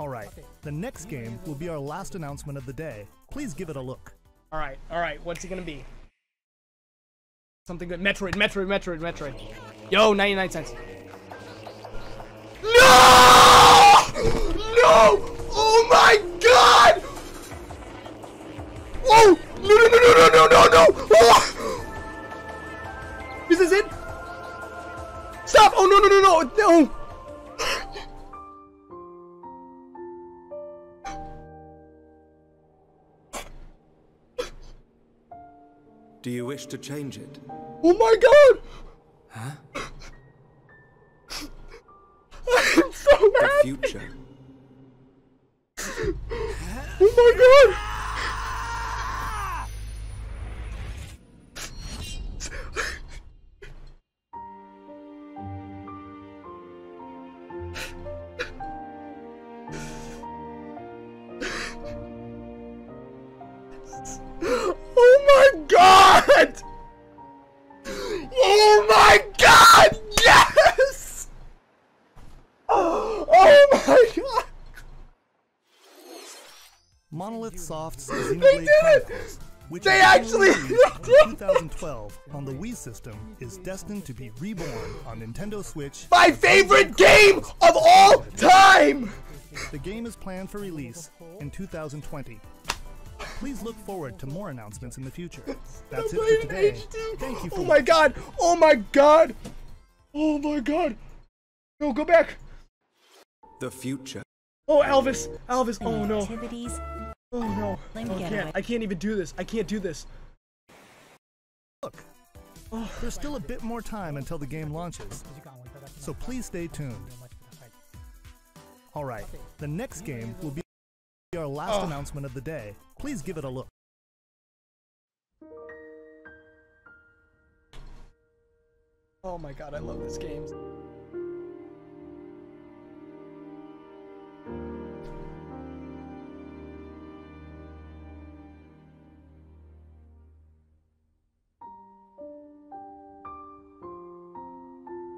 Alright, the next game will be our last announcement of the day. Please give it a look. All right, all right. What's it gonna be? Something good. Metroid, Metroid, Metroid, Metroid. Yo, 99 cents. No! No! Oh my god! Whoa! No, no, no, no, no, no, no, no! Oh! Is this it? Stop! Oh, no, no, no, no! No! Do you wish to change it? Oh my god! Huh? I'm so The happy! future. Oh my god! Oh Oh my god! Yes! Oh my god! Monolith Soft's They Xenoblade did it! Chronicles, which They actually- released in 2012 on the Wii system, is destined to be reborn on Nintendo Switch. My favorite game of all time! The game is planned for release in 2020. Please look forward to more announcements in the future. That's it for in today. HD. Thank you oh for Oh my god! Oh my god! Oh my god! No, go back! The future. Oh, Alvis! Alvis! Oh no! Activities. Oh no! Let me oh, I can't. away. I can't even do this. I can't do this. Look, oh. there's still a bit more time until the game launches, so please stay tuned. Alright, the next game will be our last Oh. announcement of the day. Please give it a look. Oh my god, I love this game.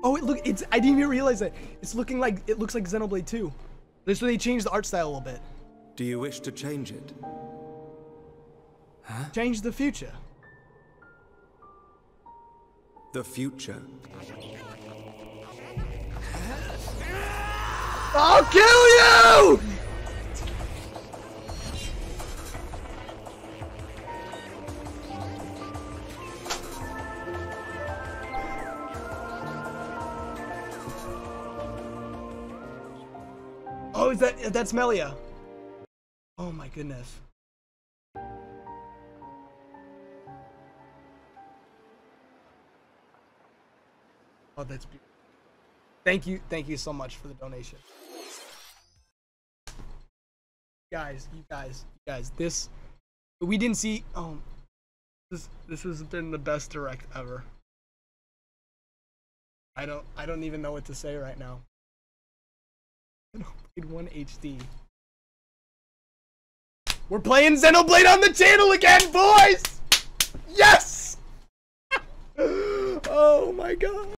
Oh, it look it's I didn't even realize that. It's looking like it looks like Xenoblade 2. This way they changed the art style a little bit. Do you wish to change it? Huh? Change the future. The future. I'll kill you! Oh, is that that's Melia? Oh my goodness. Oh, that's beautiful. Thank you, thank you so much for the donation. Guys, you guys, you guys, this we didn't see um this this has been the best direct ever. I don't I don't even know what to say right now. Xenoblade 1 HD. We're playing Xenoblade on the channel again, boys! Yes! oh my god.